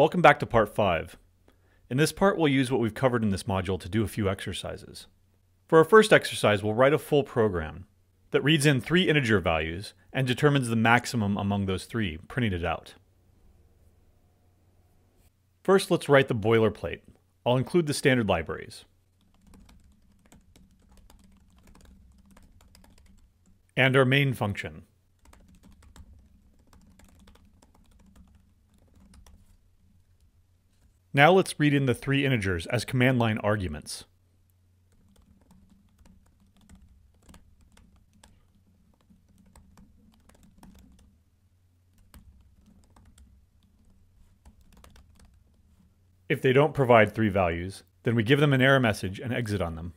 Welcome back to part 5. In this part we'll use what we've covered in this module to do a few exercises. For our first exercise we'll write a full program that reads in three integer values and determines the maximum among those three, printing it out. First let's write the boilerplate. I'll include the standard libraries. And our main function. Now let's read in the three integers as command line arguments. If they don't provide three values, then we give them an error message and exit on them.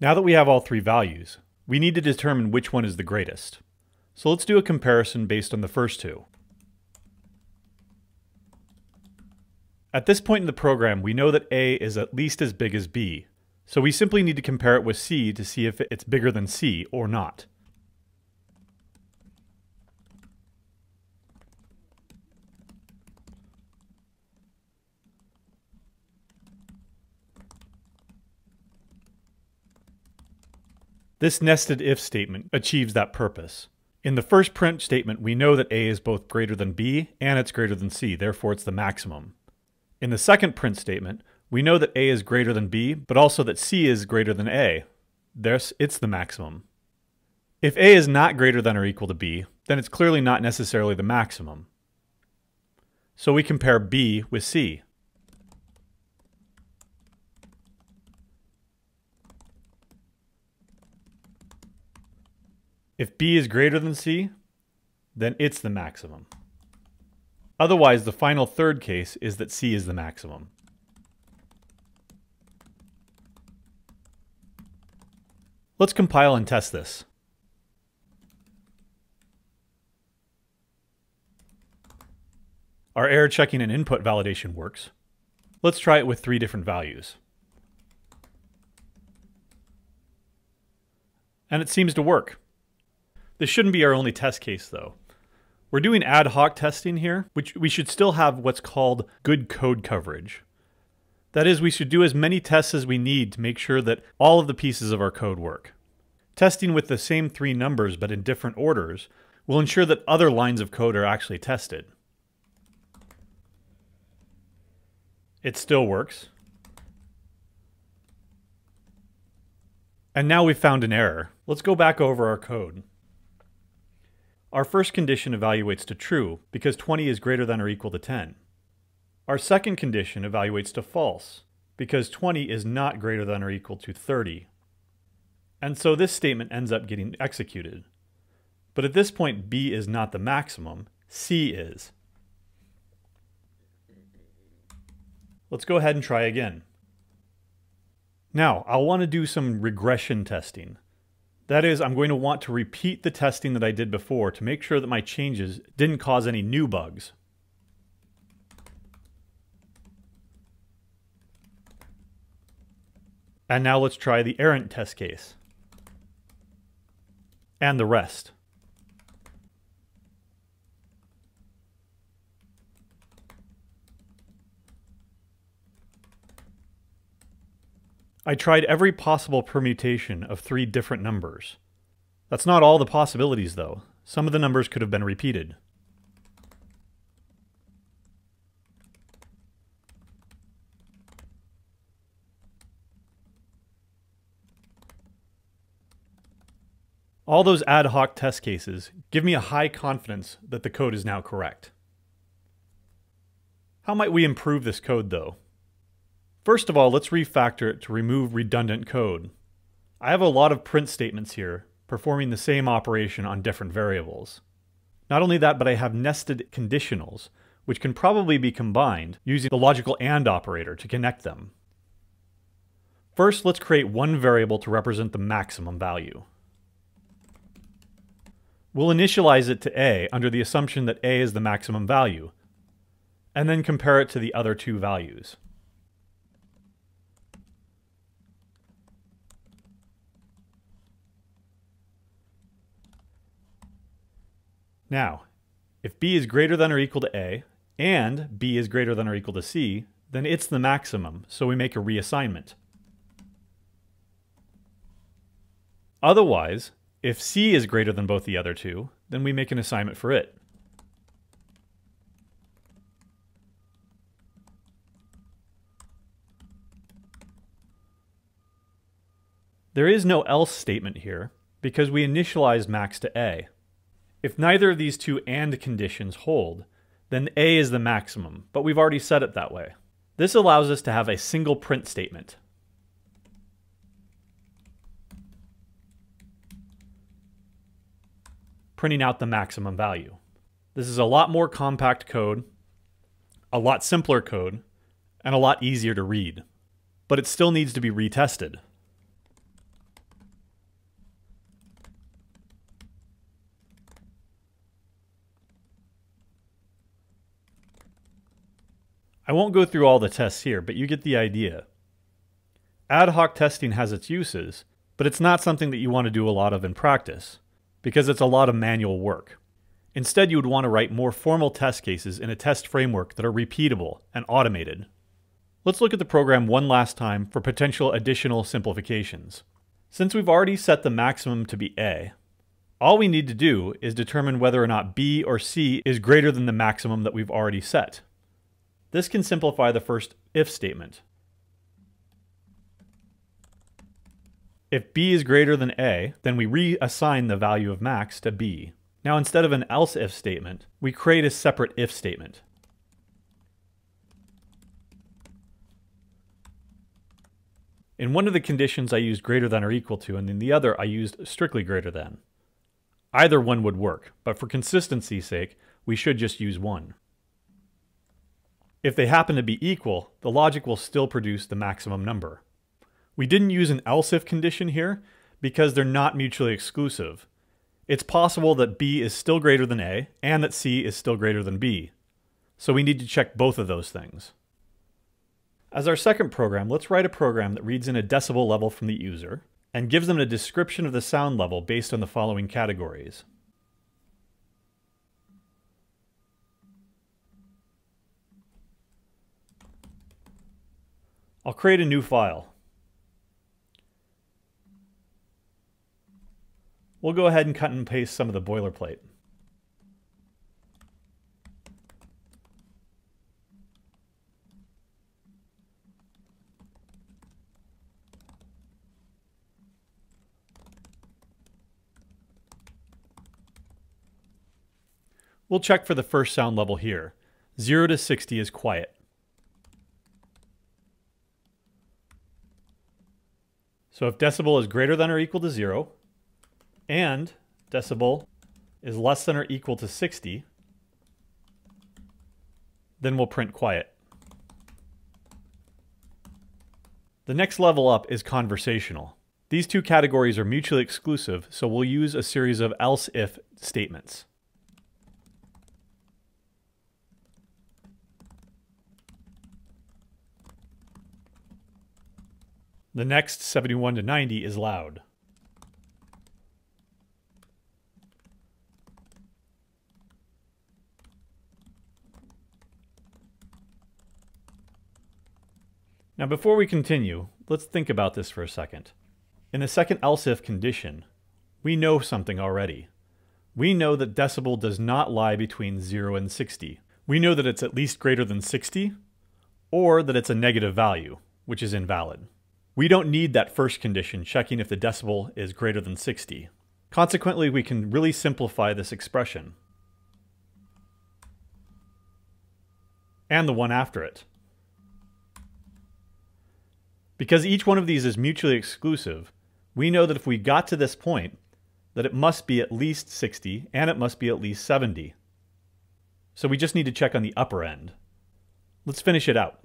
Now that we have all three values, we need to determine which one is the greatest. So let's do a comparison based on the first two. At this point in the program, we know that A is at least as big as B, so we simply need to compare it with C to see if it's bigger than C or not. This nested if statement achieves that purpose. In the first print statement, we know that A is both greater than B and it's greater than C, therefore it's the maximum. In the second print statement, we know that A is greater than B, but also that C is greater than A. Thus, it's the maximum. If A is not greater than or equal to B, then it's clearly not necessarily the maximum. So we compare B with C. If B is greater than C, then it's the maximum. Otherwise, the final third case is that C is the maximum. Let's compile and test this. Our error checking and input validation works. Let's try it with three different values. And it seems to work. This shouldn't be our only test case though. We're doing ad hoc testing here, which we should still have what's called good code coverage. That is, we should do as many tests as we need to make sure that all of the pieces of our code work. Testing with the same three numbers but in different orders will ensure that other lines of code are actually tested. It still works. And now we've found an error. Let's go back over our code. Our first condition evaluates to true because 20 is greater than or equal to 10. Our second condition evaluates to false because 20 is not greater than or equal to 30. And so this statement ends up getting executed. But at this point, B is not the maximum, C is. Let's go ahead and try again. Now, I'll want to do some regression testing. That is, I'm going to want to repeat the testing that I did before to make sure that my changes didn't cause any new bugs. And now let's try the errant test case. And the rest. I tried every possible permutation of three different numbers. That's not all the possibilities, though. Some of the numbers could have been repeated. All those ad hoc test cases give me a high confidence that the code is now correct. How might we improve this code, though? First of all, let's refactor it to remove redundant code. I have a lot of print statements here, performing the same operation on different variables. Not only that, but I have nested conditionals, which can probably be combined using the logical AND operator to connect them. First, let's create one variable to represent the maximum value. We'll initialize it to a under the assumption that a is the maximum value, and then compare it to the other two values. Now, if b is greater than or equal to a, and b is greater than or equal to c, then it's the maximum, so we make a reassignment. Otherwise, if c is greater than both the other two, then we make an assignment for it. There is no else statement here because we initialize max to a. If neither of these two AND conditions hold, then a is the maximum, but we've already set it that way. This allows us to have a single print statement. printing out the maximum value. This is a lot more compact code, a lot simpler code, and a lot easier to read. But it still needs to be retested. I won't go through all the tests here, but you get the idea. Ad hoc testing has its uses, but it's not something that you want to do a lot of in practice, because it's a lot of manual work. Instead, you would want to write more formal test cases in a test framework that are repeatable and automated. Let's look at the program one last time for potential additional simplifications. Since we've already set the maximum to be A, all we need to do is determine whether or not B or C is greater than the maximum that we've already set. This can simplify the first if statement. If b is greater than a, then we reassign the value of max to b. Now instead of an else if statement, we create a separate if statement. In one of the conditions I used greater than or equal to, and in the other I used strictly greater than. Either one would work, but for consistency's sake, we should just use one. If they happen to be equal, the logic will still produce the maximum number. We didn't use an else if condition here because they're not mutually exclusive. It's possible that B is still greater than A and that C is still greater than B. So we need to check both of those things. As our second program, let's write a program that reads in a decibel level from the user and gives them a description of the sound level based on the following categories. I'll create a new file. We'll go ahead and cut and paste some of the boilerplate. We'll check for the first sound level here. 0 to 60 is quiet. So if decibel is greater than or equal to 0, and decibel is less than or equal to 60, then we'll print quiet. The next level up is conversational. These two categories are mutually exclusive, so we'll use a series of else-if statements. The next 71 to 90 is loud. Now before we continue, let's think about this for a second. In the second else if condition, we know something already. We know that decibel does not lie between 0 and 60. We know that it's at least greater than 60, or that it's a negative value, which is invalid. We don't need that first condition checking if the decibel is greater than 60. Consequently, we can really simplify this expression. And the one after it. Because each one of these is mutually exclusive, we know that if we got to this point, that it must be at least 60 and it must be at least 70. So we just need to check on the upper end. Let's finish it out.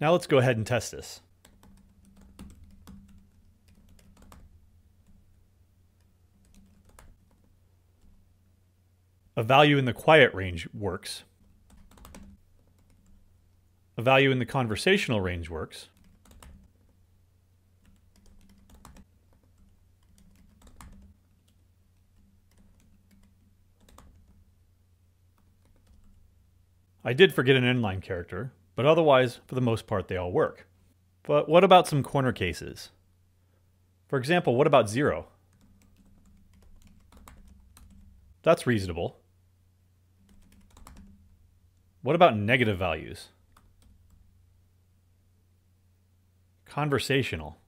Now let's go ahead and test this. A value in the quiet range works. A value in the conversational range works. I did forget an inline character, but otherwise, for the most part, they all work. But what about some corner cases? For example, what about zero? That's reasonable. What about negative values? Conversational.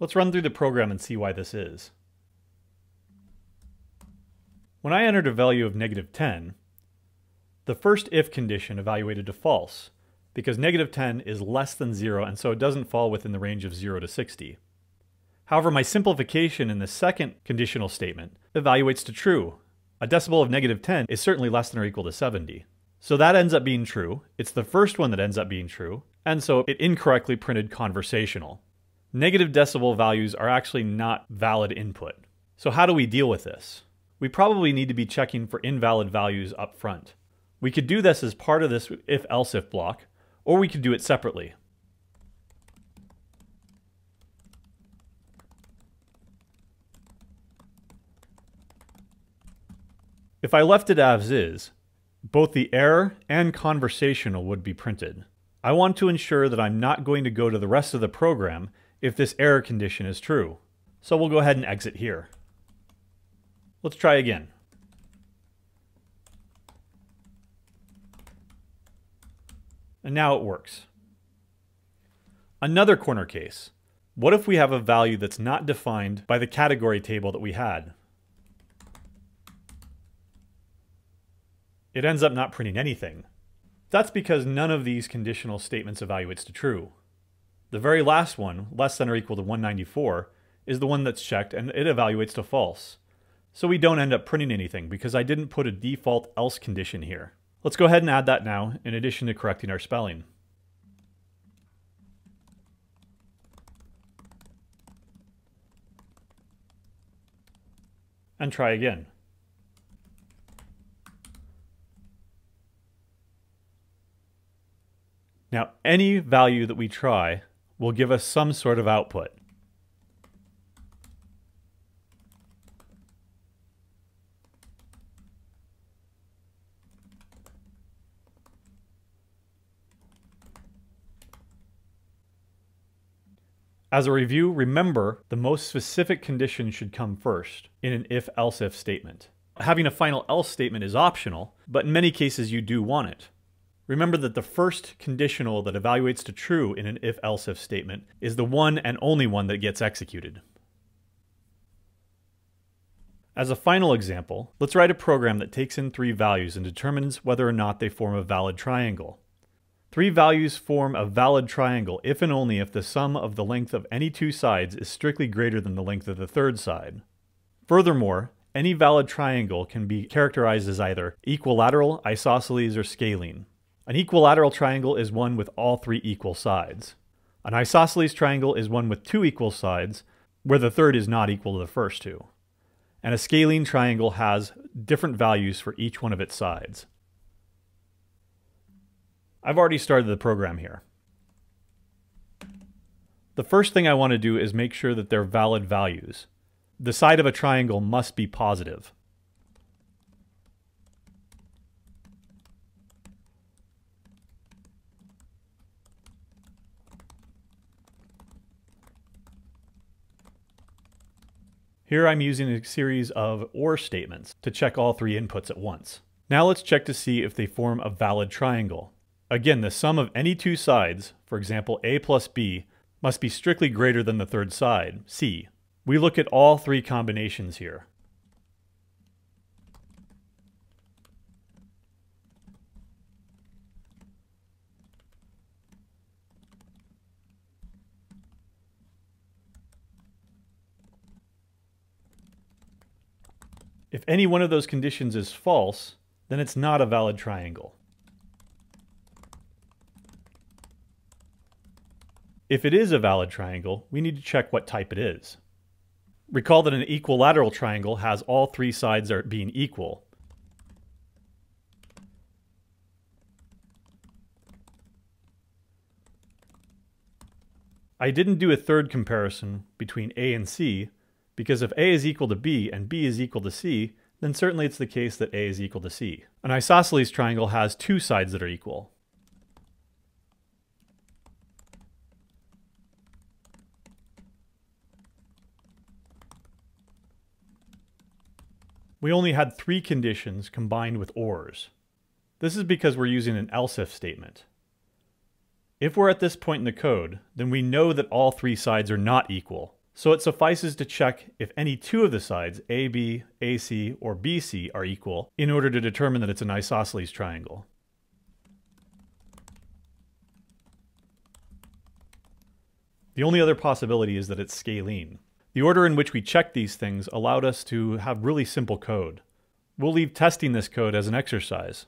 Let's run through the program and see why this is. When I entered a value of negative 10, the first if condition evaluated to false, because negative 10 is less than 0 and so it doesn't fall within the range of 0 to 60. However, my simplification in the second conditional statement evaluates to true. A decibel of negative 10 is certainly less than or equal to 70. So that ends up being true. It's the first one that ends up being true, and so it incorrectly printed conversational. Negative decibel values are actually not valid input. So how do we deal with this? We probably need to be checking for invalid values up front. We could do this as part of this if-else if block, or we could do it separately. If I left it as is, both the error and conversational would be printed. I want to ensure that I'm not going to go to the rest of the program if this error condition is true. So we'll go ahead and exit here. Let's try again. And now it works. Another corner case. What if we have a value that's not defined by the category table that we had? It ends up not printing anything. That's because none of these conditional statements evaluates to true. The very last one, less than or equal to 194, is the one that's checked and it evaluates to false. So we don't end up printing anything because I didn't put a default else condition here. Let's go ahead and add that now, in addition to correcting our spelling. And try again. Now, any value that we try will give us some sort of output. As a review, remember the most specific condition should come first in an if-else if statement. Having a final else statement is optional, but in many cases you do want it. Remember that the first conditional that evaluates to true in an if-else if statement is the one and only one that gets executed. As a final example, let's write a program that takes in three values and determines whether or not they form a valid triangle. Three values form a valid triangle if and only if the sum of the length of any two sides is strictly greater than the length of the third side. Furthermore, any valid triangle can be characterized as either equilateral, isosceles, or scalene. An equilateral triangle is one with all three equal sides. An isosceles triangle is one with two equal sides, where the third is not equal to the first two. And a scalene triangle has different values for each one of its sides. I've already started the program here. The first thing I want to do is make sure that they're valid values. The side of a triangle must be positive. Here I'm using a series of OR statements to check all three inputs at once. Now let's check to see if they form a valid triangle. Again, the sum of any two sides, for example a plus b, must be strictly greater than the third side, c. We look at all three combinations here. If any one of those conditions is false, then it's not a valid triangle. If it is a valid triangle, we need to check what type it is. Recall that an equilateral triangle has all three sides are being equal. I didn't do a third comparison between A and C because if A is equal to B and B is equal to C, then certainly it's the case that A is equal to C. An isosceles triangle has two sides that are equal. We only had three conditions combined with ORs. This is because we're using an else if statement. If we're at this point in the code, then we know that all three sides are not equal. So it suffices to check if any two of the sides, AB, AC, or BC, are equal in order to determine that it's an isosceles triangle. The only other possibility is that it's scalene. The order in which we check these things allowed us to have really simple code. We'll leave testing this code as an exercise.